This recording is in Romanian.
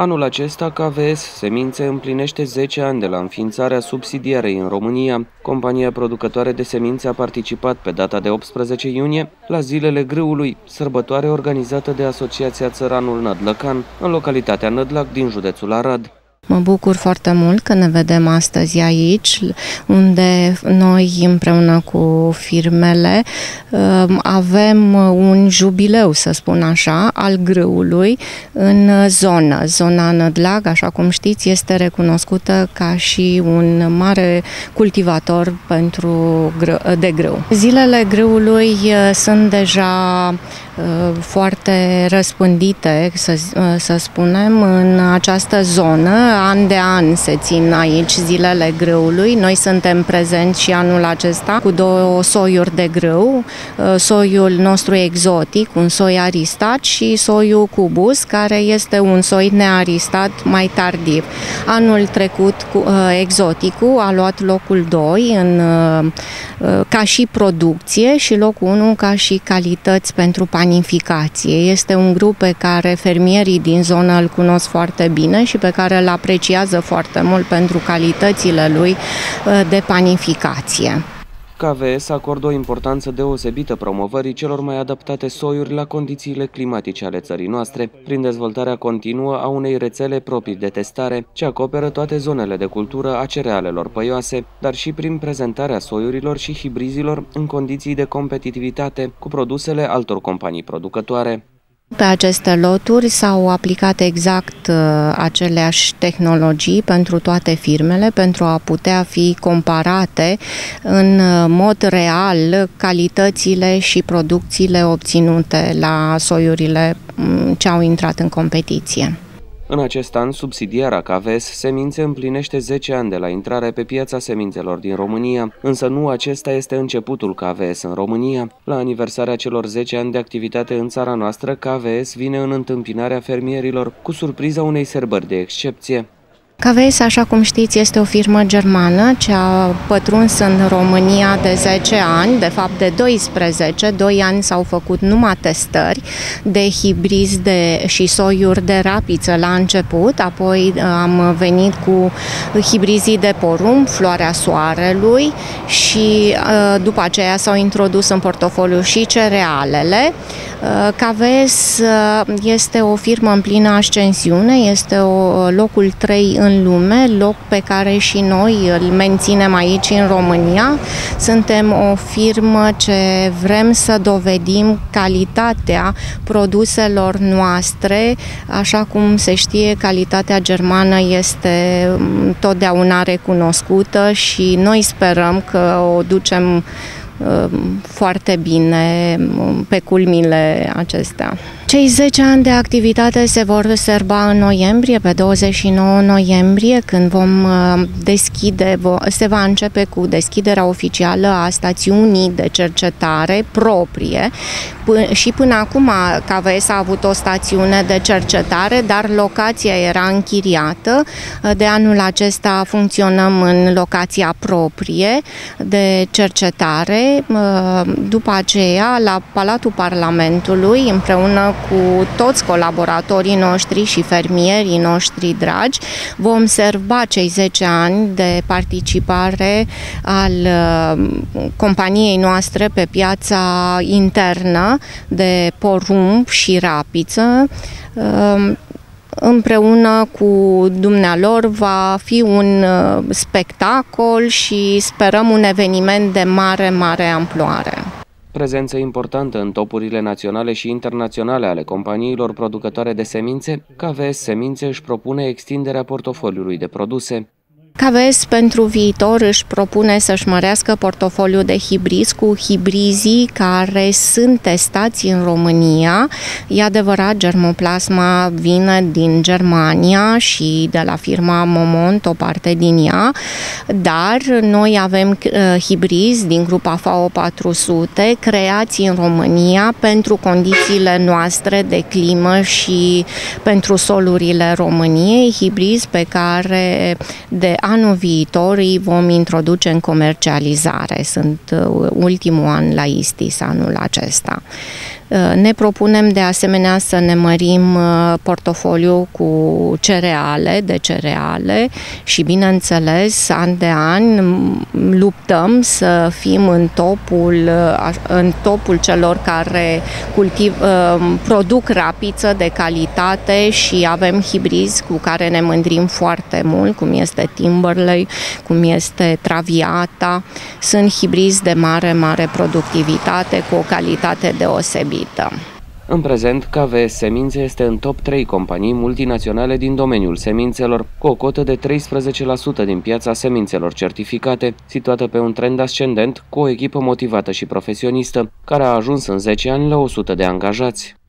Anul acesta, KVS Semințe împlinește 10 ani de la înființarea subsidiarei în România. Compania producătoare de semințe a participat pe data de 18 iunie la Zilele Grâului, sărbătoare organizată de Asociația Țăranul Nădlăcan, în localitatea Nădlac din județul Arad. Mă bucur foarte mult că ne vedem astăzi aici, unde noi împreună cu firmele um, avem un jubileu, să spun așa, al grâului în zonă. Zona Nădlag, așa cum știți, este recunoscută ca și un mare cultivator pentru de grâu. Zilele grâului uh, sunt deja uh, foarte răspândite, să, uh, să spunem, în această zonă an de an se țin aici zilele grâului. Noi suntem prezenți și anul acesta cu două soiuri de grâu, uh, soiul nostru exotic, un soi aristat și soiul cubus, care este un soi nearistat mai tardiv. Anul trecut uh, exoticul a luat locul 2 în, uh, ca și producție și locul 1 ca și calități pentru panificație. Este un grup pe care fermierii din zonă îl cunosc foarte bine și pe care îl apreciază foarte mult pentru calitățile lui uh, de panificație. KVS acordă o importanță deosebită promovării celor mai adaptate soiuri la condițiile climatice ale țării noastre, prin dezvoltarea continuă a unei rețele proprii de testare, ce acoperă toate zonele de cultură a cerealelor păioase, dar și prin prezentarea soiurilor și hibrizilor în condiții de competitivitate cu produsele altor companii producătoare. Pe aceste loturi s-au aplicat exact uh, aceleași tehnologii pentru toate firmele, pentru a putea fi comparate în uh, mod real calitățile și producțiile obținute la soiurile mm, ce au intrat în competiție. În acest an, subsidiara KVS Semințe împlinește 10 ani de la intrarea pe piața semințelor din România, însă nu acesta este începutul KVS în România. La aniversarea celor 10 ani de activitate în țara noastră, KVS vine în întâmpinarea fermierilor cu surpriza unei sărbări de excepție. KVS, așa cum știți, este o firmă germană ce a pătruns în România de 10 ani, de fapt de 12, 2 ani s-au făcut numai testări de hibrizi de, și soiuri de rapiță la început, apoi uh, am venit cu hibrizii de porumb, floarea soarelui și uh, după aceea s-au introdus în portofoliu și cerealele. KVS uh, este o firmă în plină ascensiune, este o, locul 3 în în lume, loc pe care și noi îl menținem aici în România. Suntem o firmă ce vrem să dovedim calitatea produselor noastre, așa cum se știe, calitatea germană este mm, totdeauna recunoscută și noi sperăm că o ducem mm, foarte bine mm, pe culmile acestea. Cei 10 ani de activitate se vor serba în noiembrie, pe 29 noiembrie, când vom uh, deschide, se va începe cu deschiderea oficială a stațiunii de cercetare proprie. Și până acum KVS a avut o stațiune de cercetare, dar locația era închiriată. De anul acesta funcționăm în locația proprie de cercetare. Uh, după aceea, la Palatul Parlamentului, împreună cu toți colaboratorii noștri și fermierii noștri dragi. Vom serva cei 10 ani de participare al uh, companiei noastre pe piața internă de porumb și rapiță um, împreună cu dumnealor va fi un uh, spectacol și sperăm un eveniment de mare, mare amploare. Prezență importantă în topurile naționale și internaționale ale companiilor producătoare de semințe, KVS Semințe își propune extinderea portofoliului de produse. KVS pentru viitor își propune să-și mărească portofoliul de hibrizi cu hibrizii care sunt testați în România. E adevărat, germoplasma vine din Germania și de la firma Momont, o parte din ea, dar noi avem uh, hibrizi din grupa FAO 400 creați în România pentru condițiile noastre de climă și pentru solurile României, hibrizi pe care de anul viitor îi vom introduce în comercializare. Sunt uh, ultimul an la ISTIS anul acesta. Uh, ne propunem de asemenea să ne mărim uh, portofoliu cu cereale, de cereale și bineînțeles, an de an luptăm să fim în topul, în topul celor care cultiv, produc rapiță de calitate și avem hibrizi cu care ne mândrim foarte mult, cum este Timberley, cum este Traviata. Sunt hibrizi de mare, mare productivitate cu o calitate deosebită. În prezent, KVS Semințe este în top 3 companii multinaționale din domeniul semințelor, cu o cotă de 13% din piața semințelor certificate, situată pe un trend ascendent, cu o echipă motivată și profesionistă, care a ajuns în 10 ani la 100 de angajați.